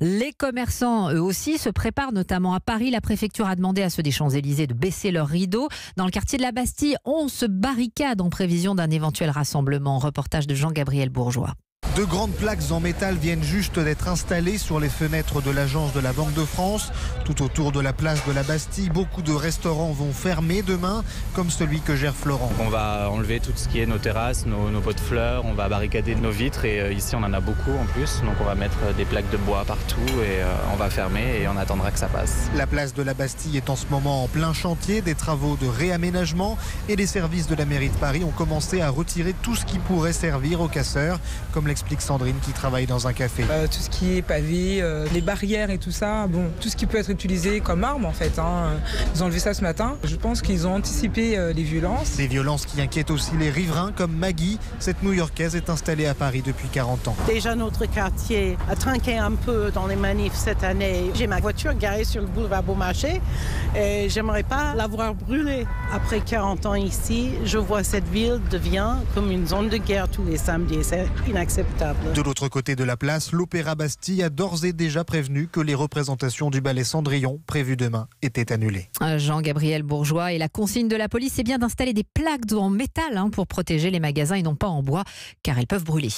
Les commerçants, eux aussi, se préparent, notamment à Paris. La préfecture a demandé à ceux des Champs-Élysées de baisser leurs rideaux. Dans le quartier de la Bastille, on se barricade en prévision d'un éventuel rassemblement. Reportage de Jean-Gabriel Bourgeois. De grandes plaques en métal viennent juste d'être installées sur les fenêtres de l'agence de la Banque de France. Tout autour de la place de la Bastille, beaucoup de restaurants vont fermer demain, comme celui que gère Florent. On va enlever tout ce qui est nos terrasses, nos, pots de fleurs, on va barricader nos vitres et euh, ici on en a beaucoup en plus. Donc on va mettre des plaques de bois partout et euh, on va fermer et on attendra que ça passe. La place de la Bastille est en ce moment en plein chantier, des travaux de réaménagement et les services de la mairie de Paris ont commencé à retirer tout ce qui pourrait servir aux casseurs, comme l'explique Sandrine qui travaille dans un café. Euh, tout ce qui est pavé, euh, les barrières et tout ça, bon, tout ce qui peut être utilisé comme arme en fait. Hein. Ils ont enlevé ça ce matin. Je pense qu'ils ont anticipé euh, les violences. Des violences qui inquiètent aussi les riverains comme Maggie. Cette New-Yorkaise est installée à Paris depuis 40 ans. Déjà notre quartier a trinqué un peu dans les manifs cette année. J'ai ma voiture garée sur le boulevard Beaumarchais et j'aimerais pas l'avoir brûlée. Après 40 ans ici, je vois cette ville devient comme une zone de guerre tous les samedis. C'est inacceptable. De l'autre côté de la place, l'Opéra Bastille a d'ores et déjà prévenu que les représentations du ballet Cendrillon prévues demain étaient annulées. Euh, Jean-Gabriel Bourgeois et la consigne de la police, c'est bien d'installer des plaques en métal hein, pour protéger les magasins et non pas en bois, car elles peuvent brûler.